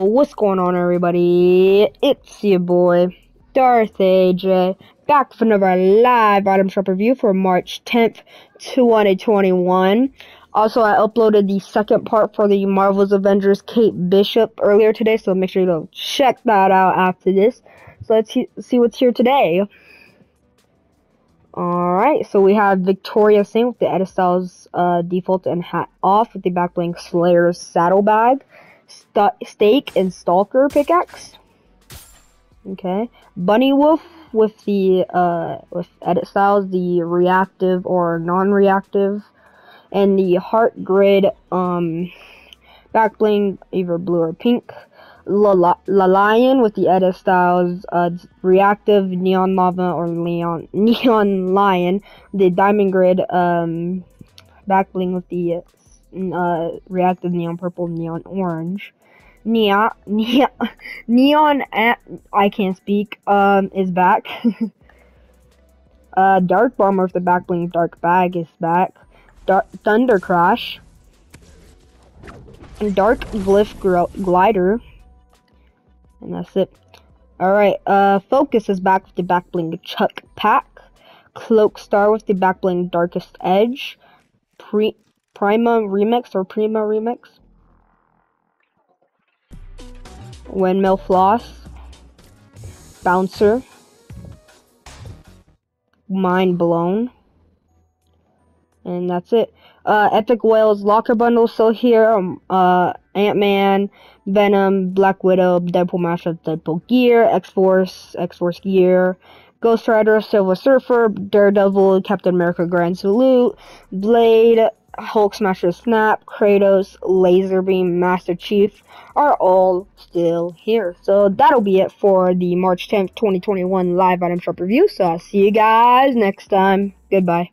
What's going on, everybody? It's your boy, Darth AJ, back for another live item shop review for March 10th, 2021. Also, I uploaded the second part for the Marvel's Avengers Kate Bishop earlier today, so make sure you go check that out after this. So let's see what's here today. Alright, so we have Victoria Saint with the Edit Styles uh, default and hat off with the back bling Slayer's saddlebag. St Stake and Stalker pickaxe. Okay. Bunny Wolf with the uh with edit styles, the reactive or non-reactive, and the heart grid um back bling either blue or pink. La, La, Lion with the edit styles, uh, reactive neon lava or neon neon lion. The diamond grid um back bling with the uh, reactive neon purple, neon orange. Neon, neon, neon, I can't speak, um, is back. uh, Dark Bomber with the back bling dark bag is back. Dark Thunder Crash. Dark Glyph Glider. And that's it. Alright, uh, Focus is back with the back bling Chuck Pack. Cloak Star with the back bling Darkest Edge. Pre Prima Remix or Prima Remix. Windmill Floss. Bouncer. Mind Blown. And that's it. Uh, Epic Whales Locker Bundle still here. Um, uh, Ant-Man, Venom, Black Widow, Deadpool Mashup, Deadpool Gear, X-Force, X-Force Gear, Ghost Rider, Silver Surfer, Daredevil, Captain America Grand Salute, Blade, Hulk Smasher Snap, Kratos, Laser Beam, Master Chief are all still here. So that'll be it for the March 10th, 2021 live item shop review. So I'll see you guys next time. Goodbye.